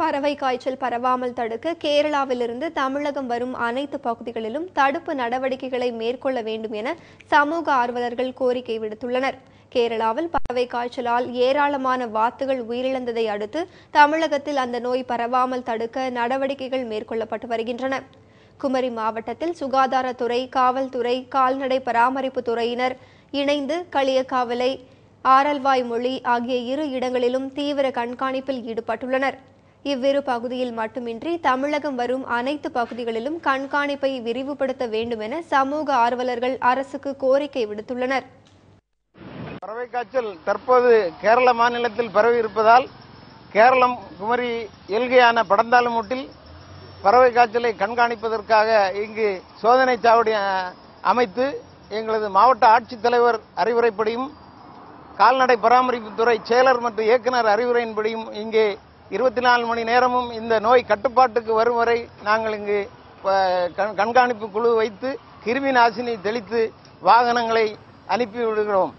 பறவை காய்ச்சல் பரவாமல் தடுக்க கேரளாவிலிருந்து தமிழகம் வரும் அனைத்து பகுதிகளிலும் தடுப்பு நடவடிக்கைகளை மேற்கொள்ள வேண்டும் என சமூக ஆர்வலர்கள் கோரிக்கை விடுத்துள்ளனர். கேரளாவில் பறவை காய்ச்சலால் ஏராளமான வாத்துகள் உயிரிழந்ததை அடுத்து தமிழகத்தில் அந்த நோய் பரவாமல் தடுக்க நடவடிக்கைகள் மேற்கொள்ளப்பட்டு வருகின்றன. குமரி மாவட்டத்தில் சுகாதாரத்துறை காவல்துறை கால்நடை பராமரிப்பு துறையினர் இணைந்து களியக்காவலை ஆரல்வாய் மொழி ஆகிய இரு இடங்களிலும் தீவிர கண்காணிப்பில் ஈடுபட்டுள்ளனர். இவ்விரு பகுதியில் மட்டுமின்றி தமிழகம் வரும் அனைத்து பகுதிகளிலும் கண்காணிப்பை விரிவுபடுத்த வேண்டும் என சமூக ஆர்வலர்கள் அரசுக்கு கோரிக்கை விடுத்துள்ளனர். பறவை காய்ச்சல் தற்போது கேரள மாநிலத்தில் பரவி இருப்பதால் கேரளம் குமரி எல்கையான படந்தாலுமூட்டில் பறவை காய்ச்சலை கண்காணிப்பதற்காக இங்கு சோதனை சாவடி அமைத்து எங்களது மாவட்ட ஆட்சித்தலைவர் அறிவுரைப்படியும் கால்நடை பராமரிப்புத்துறை செயலர் மற்றும் இயக்குனர் அறிவுரையின்படியும் இங்கே இருபத்தி நாலு மணி நேரமும் இந்த நோய் கட்டுப்பாட்டுக்கு வரும் வரை நாங்கள் இங்கு கண்- கண்காணிப்பு குழு வைத்து கிருமி நாசினி தெளித்து வாகனங்களை அனுப்பி விடுகிறோம்.